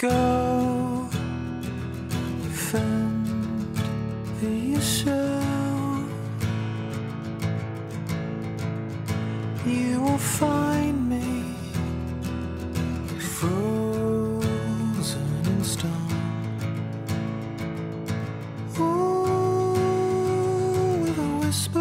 Go find yourself. You will find me frozen in stone. Ooh, with a whisper.